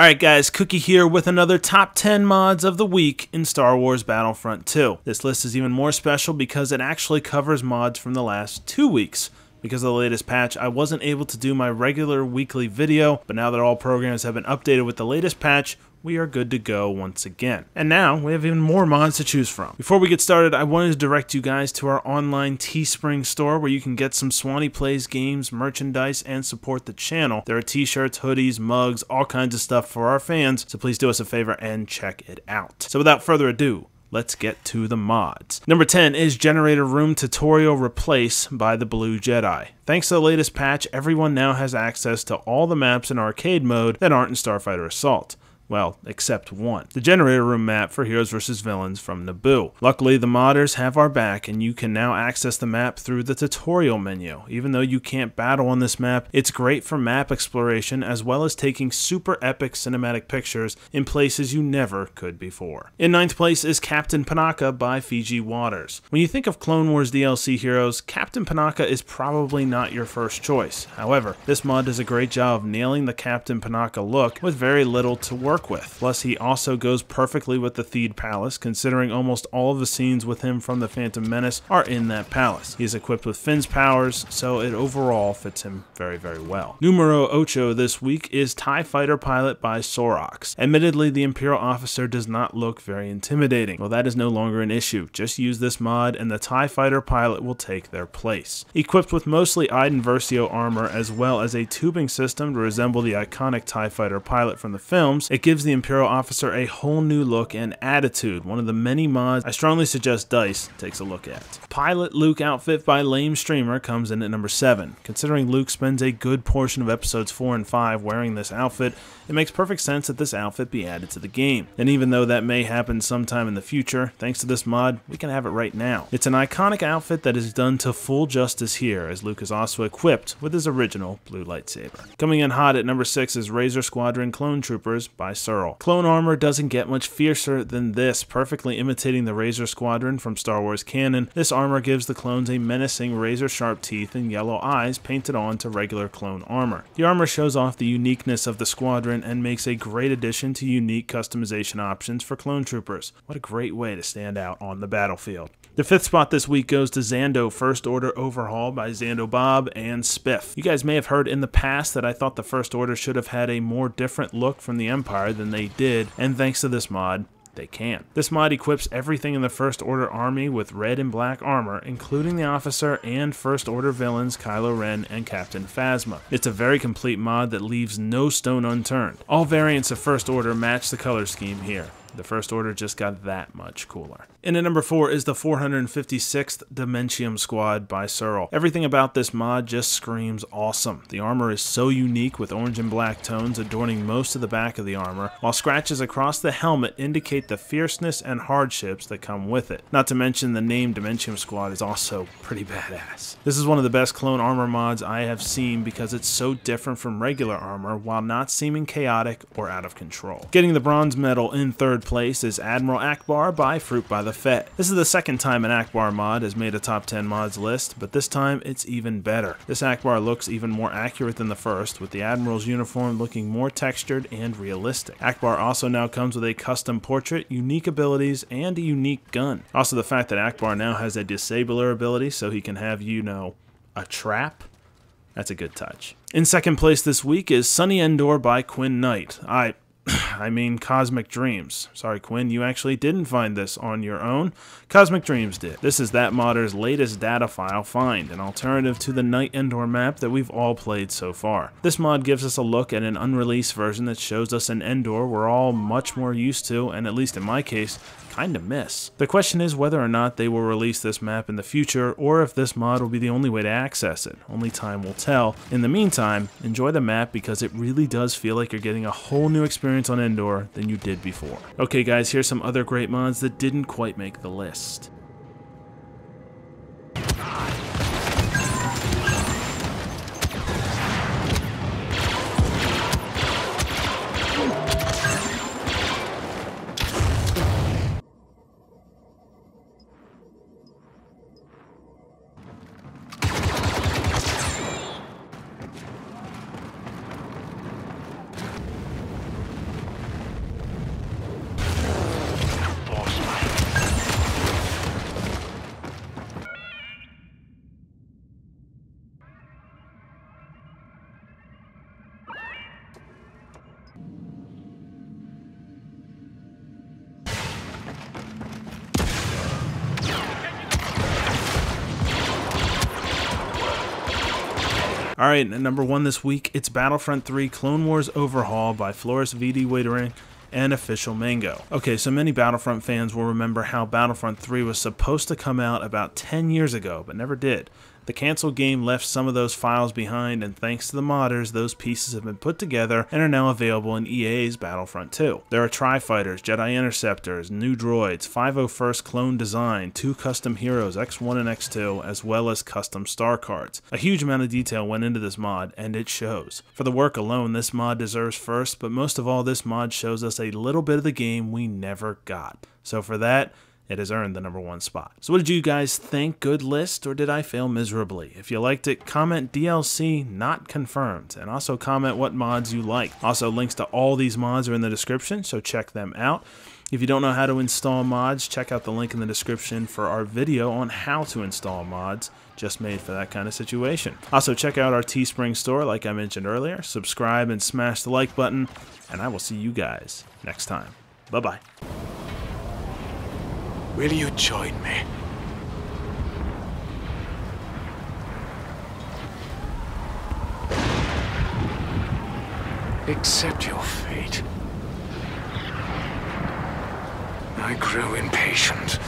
Alright guys, Cookie here with another top 10 mods of the week in Star Wars Battlefront 2. This list is even more special because it actually covers mods from the last two weeks. Because of the latest patch, I wasn't able to do my regular weekly video, but now that all programs have been updated with the latest patch, we are good to go once again. And now we have even more mods to choose from. Before we get started, I wanted to direct you guys to our online Teespring store where you can get some Swany Plays games, merchandise, and support the channel. There are t-shirts, hoodies, mugs, all kinds of stuff for our fans, so please do us a favor and check it out. So without further ado, let's get to the mods. Number 10 is Generator Room Tutorial Replace by the Blue Jedi. Thanks to the latest patch, everyone now has access to all the maps in arcade mode that aren't in Starfighter Assault. Well, except one. The generator room map for Heroes vs. Villains from Naboo. Luckily, the modders have our back and you can now access the map through the tutorial menu. Even though you can't battle on this map, it's great for map exploration as well as taking super epic cinematic pictures in places you never could before. In ninth place is Captain Panaka by Fiji Waters. When you think of Clone Wars DLC heroes, Captain Panaka is probably not your first choice. However, this mod does a great job of nailing the Captain Panaka look with very little to work work with. Plus, he also goes perfectly with the Theed Palace, considering almost all of the scenes with him from the Phantom Menace are in that palace. He is equipped with Finn's powers, so it overall fits him very, very well. Numero ocho this week is TIE Fighter Pilot by Sorox. Admittedly, the Imperial officer does not look very intimidating. Well, that is no longer an issue. Just use this mod and the TIE Fighter pilot will take their place. Equipped with mostly Iden Versio armor as well as a tubing system to resemble the iconic TIE Fighter pilot from the films, it gives gives the Imperial officer a whole new look and attitude, one of the many mods I strongly suggest DICE takes a look at. Pilot Luke outfit by Lame Streamer comes in at number 7. Considering Luke spends a good portion of episodes 4 and 5 wearing this outfit, it makes perfect sense that this outfit be added to the game. And even though that may happen sometime in the future, thanks to this mod, we can have it right now. It's an iconic outfit that is done to full justice here, as Luke is also equipped with his original blue lightsaber. Coming in hot at number 6 is Razor Squadron Clone Troopers by Searle. Clone armor doesn't get much fiercer than this, perfectly imitating the Razor Squadron from Star Wars canon. This armor gives the clones a menacing razor sharp teeth and yellow eyes painted on to regular clone armor. The armor shows off the uniqueness of the squadron and makes a great addition to unique customization options for clone troopers. What a great way to stand out on the battlefield. The fifth spot this week goes to Zando First Order Overhaul by Zando Bob and Spiff. You guys may have heard in the past that I thought the First Order should have had a more different look from the Empire than they did, and thanks to this mod, they can. This mod equips everything in the First Order army with red and black armor, including the officer and First Order villains Kylo Ren and Captain Phasma. It's a very complete mod that leaves no stone unturned. All variants of First Order match the color scheme here. The First Order just got that much cooler. And at number 4 is the 456th Dementium Squad by Searle. Everything about this mod just screams awesome. The armor is so unique with orange and black tones adorning most of the back of the armor, while scratches across the helmet indicate the fierceness and hardships that come with it. Not to mention the name Dementium Squad is also pretty badass. This is one of the best clone armor mods I have seen because it's so different from regular armor while not seeming chaotic or out of control. Getting the bronze medal in third third place is Admiral Ackbar by Fruit by the Fett. This is the second time an Ackbar mod has made a top 10 mods list, but this time it's even better. This Ackbar looks even more accurate than the first, with the Admiral's uniform looking more textured and realistic. Ackbar also now comes with a custom portrait, unique abilities, and a unique gun. Also the fact that Ackbar now has a disabler ability so he can have, you know, a trap? That's a good touch. In second place this week is Sunny Endor by Quinn Knight. I I mean Cosmic Dreams. Sorry, Quinn, you actually didn't find this on your own. Cosmic Dreams did. This is that modder's latest data file find, an alternative to the Night Endor map that we've all played so far. This mod gives us a look at an unreleased version that shows us an Endor we're all much more used to, and at least in my case, kind of miss. The question is whether or not they will release this map in the future, or if this mod will be the only way to access it. Only time will tell. In the meantime, enjoy the map because it really does feel like you're getting a whole new experience on Endor than you did before. Okay guys, here's some other great mods that didn't quite make the list. Alright, number one this week, it's Battlefront 3 Clone Wars Overhaul by Floris VD Waitering and Official Mango. Okay, so many Battlefront fans will remember how Battlefront 3 was supposed to come out about 10 years ago, but never did. The canceled game left some of those files behind, and thanks to the modders, those pieces have been put together and are now available in EA's Battlefront 2. There are Tri-Fighters, Jedi Interceptors, new droids, 501st clone design, two custom heroes, X1 and X2, as well as custom star cards. A huge amount of detail went into this mod, and it shows. For the work alone, this mod deserves first, but most of all, this mod shows us a little bit of the game we never got. So for that, it has earned the number one spot. So what did you guys think? Good list or did I fail miserably? If you liked it, comment DLC not confirmed and also comment what mods you like. Also links to all these mods are in the description, so check them out. If you don't know how to install mods, check out the link in the description for our video on how to install mods just made for that kind of situation. Also, check out our Teespring store like I mentioned earlier. Subscribe and smash the like button, and I will see you guys next time. Bye-bye. Will you join me? Accept your fate. I grow impatient.